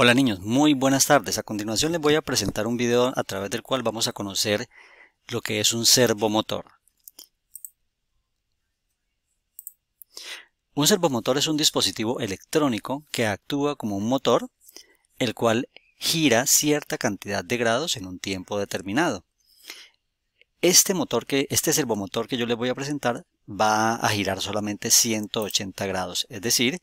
Hola niños, muy buenas tardes. A continuación les voy a presentar un video a través del cual vamos a conocer lo que es un servomotor. Un servomotor es un dispositivo electrónico que actúa como un motor, el cual gira cierta cantidad de grados en un tiempo determinado. Este motor que, este servomotor que yo les voy a presentar va a girar solamente 180 grados, es decir,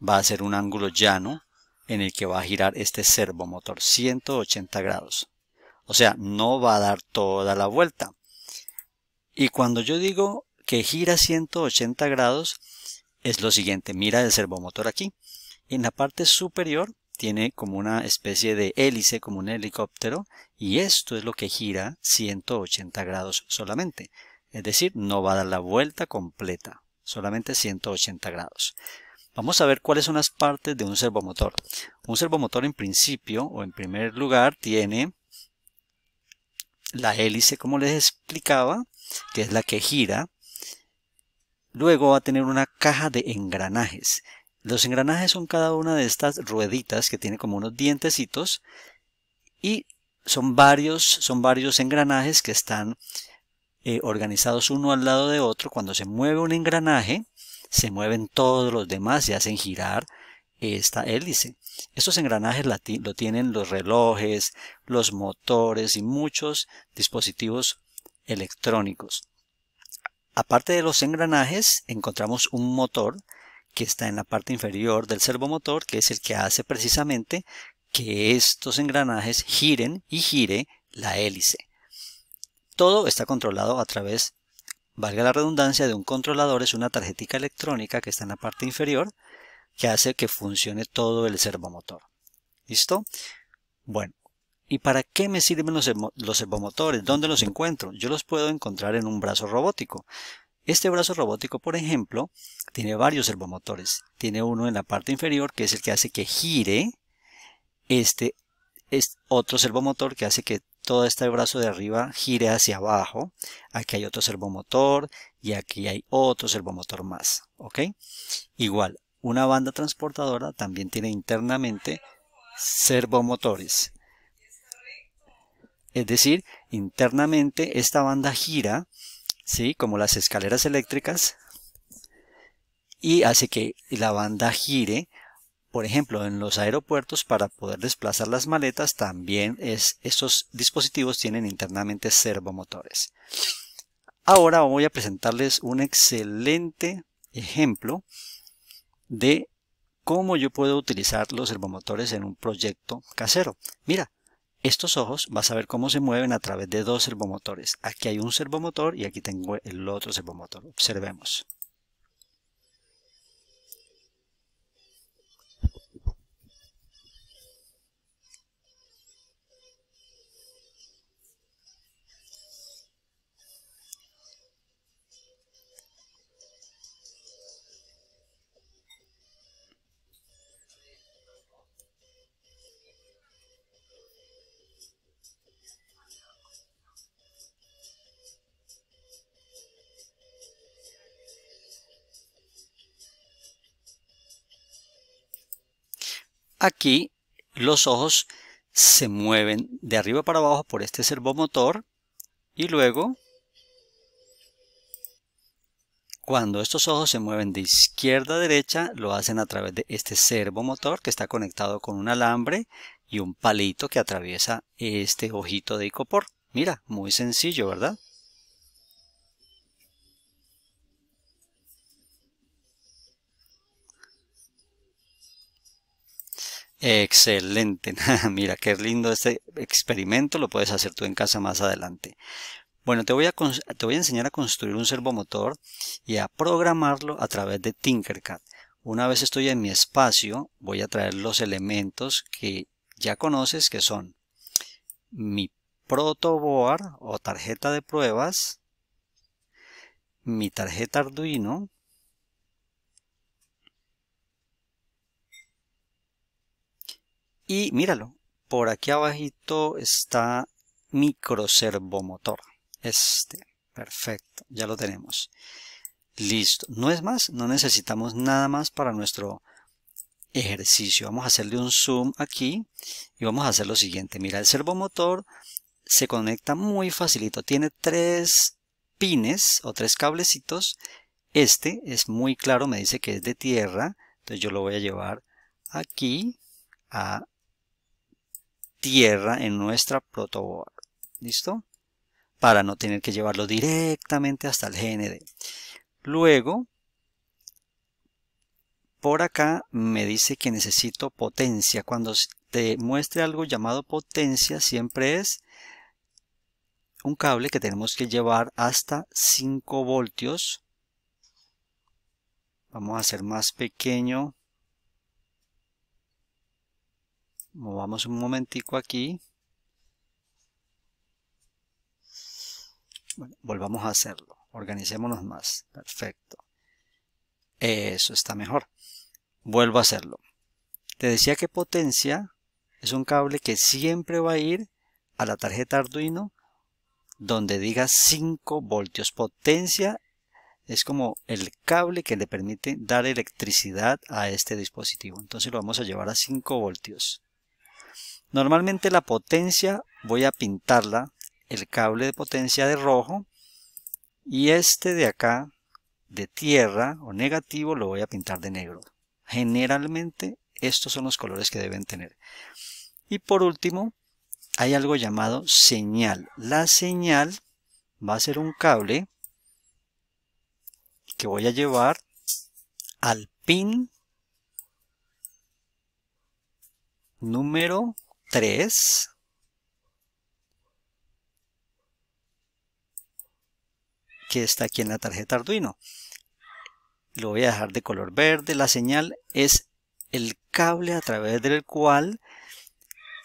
va a ser un ángulo llano en el que va a girar este servomotor 180 grados. O sea, no va a dar toda la vuelta. Y cuando yo digo que gira 180 grados, es lo siguiente. Mira el servomotor aquí. En la parte superior tiene como una especie de hélice, como un helicóptero, y esto es lo que gira 180 grados solamente. Es decir, no va a dar la vuelta completa, solamente 180 grados. Vamos a ver cuáles son las partes de un servomotor. Un servomotor en principio o en primer lugar tiene la hélice como les explicaba, que es la que gira. Luego va a tener una caja de engranajes. Los engranajes son cada una de estas rueditas que tiene como unos dientecitos y son varios, son varios engranajes que están eh, organizados uno al lado de otro. Cuando se mueve un engranaje, se mueven todos los demás y hacen girar esta hélice. Estos engranajes lo tienen los relojes, los motores y muchos dispositivos electrónicos. Aparte de los engranajes, encontramos un motor que está en la parte inferior del servomotor, que es el que hace precisamente que estos engranajes giren y gire la hélice. Todo está controlado a través valga la redundancia, de un controlador es una tarjetita electrónica que está en la parte inferior que hace que funcione todo el servomotor. ¿Listo? Bueno, ¿y para qué me sirven los, los servomotores? ¿Dónde los encuentro? Yo los puedo encontrar en un brazo robótico. Este brazo robótico, por ejemplo, tiene varios servomotores. Tiene uno en la parte inferior que es el que hace que gire. Este es otro servomotor que hace que todo este brazo de arriba gire hacia abajo. Aquí hay otro servomotor y aquí hay otro servomotor más. ¿Ok? Igual, una banda transportadora también tiene internamente servomotores. Es decir, internamente esta banda gira, ¿sí? como las escaleras eléctricas, y hace que la banda gire por ejemplo, en los aeropuertos para poder desplazar las maletas también es, estos dispositivos tienen internamente servomotores. Ahora voy a presentarles un excelente ejemplo de cómo yo puedo utilizar los servomotores en un proyecto casero. Mira, estos ojos vas a ver cómo se mueven a través de dos servomotores. Aquí hay un servomotor y aquí tengo el otro servomotor. Observemos. Aquí los ojos se mueven de arriba para abajo por este servomotor y luego cuando estos ojos se mueven de izquierda a derecha lo hacen a través de este servomotor que está conectado con un alambre y un palito que atraviesa este ojito de icopor. Mira, muy sencillo, ¿verdad? Excelente. Mira, qué lindo este experimento. Lo puedes hacer tú en casa más adelante. Bueno, te voy, a, te voy a enseñar a construir un servomotor y a programarlo a través de Tinkercad. Una vez estoy en mi espacio, voy a traer los elementos que ya conoces que son mi protoboard o tarjeta de pruebas, mi tarjeta Arduino, Y míralo, por aquí abajito está microservomotor. Este, perfecto, ya lo tenemos. Listo, no es más, no necesitamos nada más para nuestro ejercicio. Vamos a hacerle un zoom aquí y vamos a hacer lo siguiente. Mira, el servomotor se conecta muy facilito. Tiene tres pines o tres cablecitos. Este es muy claro, me dice que es de tierra. Entonces yo lo voy a llevar aquí a tierra en nuestra protoboard. ¿Listo? Para no tener que llevarlo directamente hasta el GND. Luego, por acá me dice que necesito potencia. Cuando te muestre algo llamado potencia, siempre es un cable que tenemos que llevar hasta 5 voltios. Vamos a hacer más pequeño. Movamos un momentico aquí. Volvamos a hacerlo. Organicémonos más. Perfecto. Eso está mejor. Vuelvo a hacerlo. Te decía que potencia es un cable que siempre va a ir a la tarjeta Arduino donde diga 5 voltios. Potencia es como el cable que le permite dar electricidad a este dispositivo. Entonces lo vamos a llevar a 5 voltios. Normalmente la potencia voy a pintarla, el cable de potencia de rojo y este de acá de tierra o negativo lo voy a pintar de negro. Generalmente estos son los colores que deben tener. Y por último hay algo llamado señal. La señal va a ser un cable que voy a llevar al pin número 3 que está aquí en la tarjeta Arduino. Lo voy a dejar de color verde. La señal es el cable a través del cual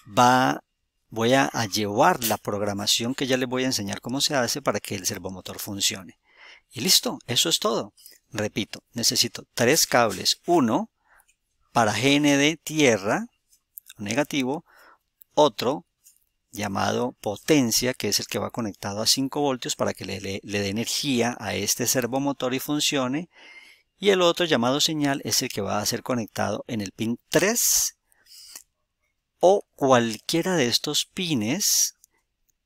va, voy a, a llevar la programación que ya les voy a enseñar cómo se hace para que el servomotor funcione. Y listo, eso es todo. Repito, necesito tres cables. Uno para GND tierra, negativo, otro llamado potencia, que es el que va conectado a 5 voltios para que le, le, dé energía a este servomotor y funcione. Y el otro llamado señal es el que va a ser conectado en el pin 3 o cualquiera de estos pines,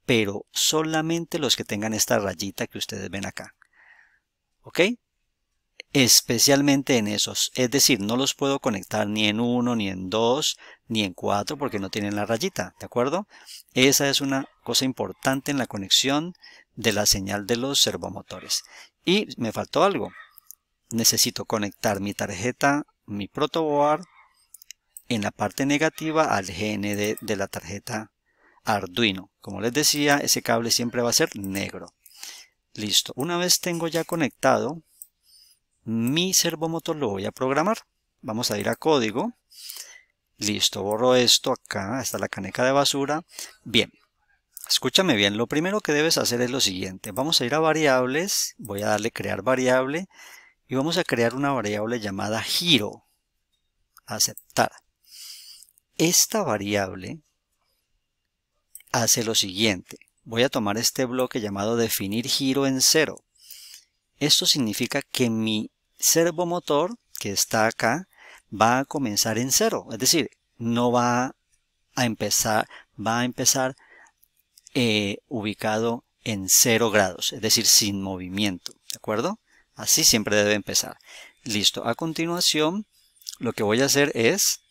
pero solamente los que tengan esta rayita que ustedes ven acá. ¿Ok? Especialmente en esos. Es decir, no los puedo conectar ni en uno, ni en dos, ni en cuatro porque no tienen la rayita, ¿de acuerdo? Esa es una cosa importante en la conexión de la señal de los servomotores. Y me faltó algo. Necesito conectar mi tarjeta, mi protoboard, en la parte negativa al GND de la tarjeta Arduino. Como les decía, ese cable siempre va a ser negro. Listo. Una vez tengo ya conectado mi servomotor lo voy a programar. Vamos a ir a código. Listo, borro esto acá, está la caneca de basura. Bien, escúchame bien, lo primero que debes hacer es lo siguiente. Vamos a ir a variables, voy a darle crear variable y vamos a crear una variable llamada giro. Aceptar. Esta variable hace lo siguiente. Voy a tomar este bloque llamado definir giro en cero. Esto significa que mi servomotor que está acá va a comenzar en cero. Es decir, no va a empezar, va a empezar eh, ubicado en cero grados, es decir, sin movimiento. ¿De acuerdo? Así siempre debe empezar. Listo. A continuación, lo que voy a hacer es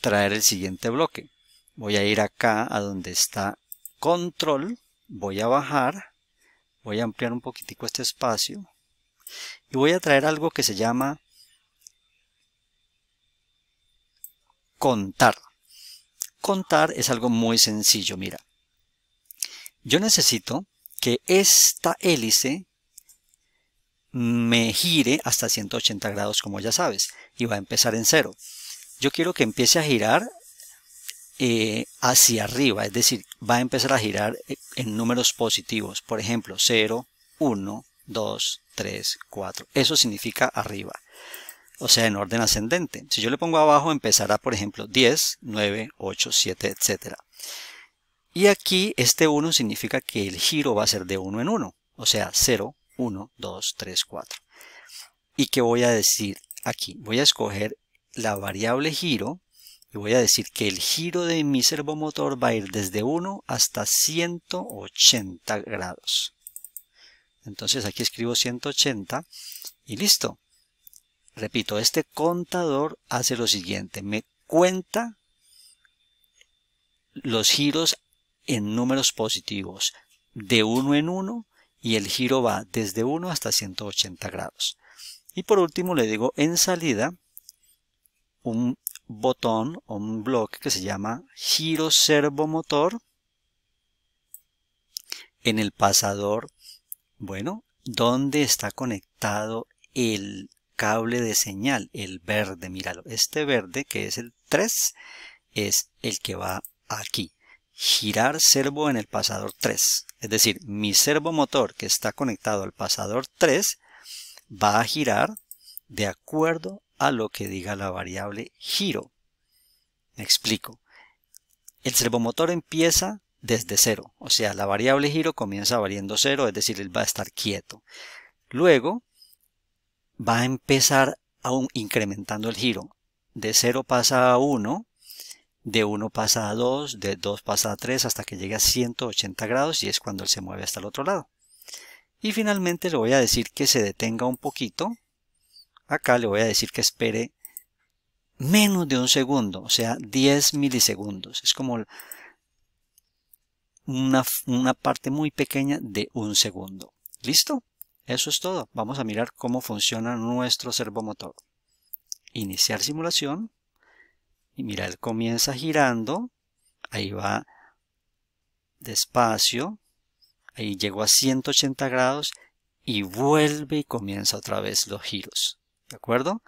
traer el siguiente bloque. Voy a ir acá a donde está control. Voy a bajar. Voy a ampliar un poquitico este espacio y voy a traer algo que se llama contar. Contar es algo muy sencillo, mira. Yo necesito que esta hélice me gire hasta 180 grados como ya sabes y va a empezar en cero. Yo quiero que empiece a girar eh, hacia arriba, es decir, va a empezar a girar en números positivos, por ejemplo 0, 1, 2, 3, 4. Eso significa arriba. O sea, en orden ascendente. Si yo le pongo abajo, empezará, por ejemplo, 10, 9, 8, 7, etc. Y aquí este 1 significa que el giro va a ser de 1 en 1. O sea, 0, 1, 2, 3, 4. ¿Y qué voy a decir aquí? Voy a escoger la variable giro y voy a decir que el giro de mi servomotor va a ir desde 1 hasta 180 grados. Entonces aquí escribo 180 y listo. Repito, este contador hace lo siguiente, me cuenta los giros en números positivos de 1 en 1 y el giro va desde 1 hasta 180 grados. Y por último le digo en salida un botón o un bloque que se llama giro servomotor en el pasador, bueno, donde está conectado el cable de señal, el verde, míralo, este verde que es el 3 es el que va aquí. Girar servo en el pasador 3. Es decir, mi servomotor que está conectado al pasador 3 va a girar de acuerdo a lo que diga la variable giro. Me explico. El servomotor empieza desde cero, o sea, la variable giro comienza variando cero, es decir, él va a estar quieto. Luego va a empezar aún incrementando el giro. De 0 pasa a 1, de 1 pasa a 2, de 2 pasa a 3 hasta que llegue a 180 grados y es cuando él se mueve hasta el otro lado. Y finalmente le voy a decir que se detenga un poquito Acá le voy a decir que espere menos de un segundo, o sea, 10 milisegundos. Es como una, una parte muy pequeña de un segundo. ¿Listo? Eso es todo. Vamos a mirar cómo funciona nuestro servomotor. Iniciar simulación. Y mira, él comienza girando. Ahí va despacio. Ahí llegó a 180 grados y vuelve y comienza otra vez los giros. ¿De acuerdo?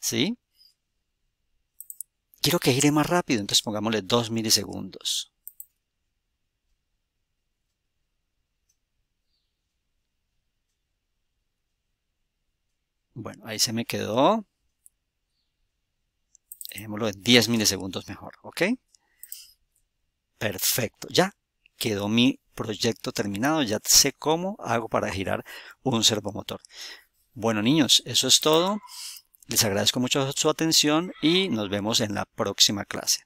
¿Sí? Quiero que gire más rápido, entonces pongámosle 2 milisegundos. Bueno, ahí se me quedó. Dejémoslo en 10 milisegundos mejor, ¿ok? Perfecto, ya quedó mi proyecto terminado, ya sé cómo hago para girar un servomotor. Bueno niños, eso es todo. Les agradezco mucho su atención y nos vemos en la próxima clase.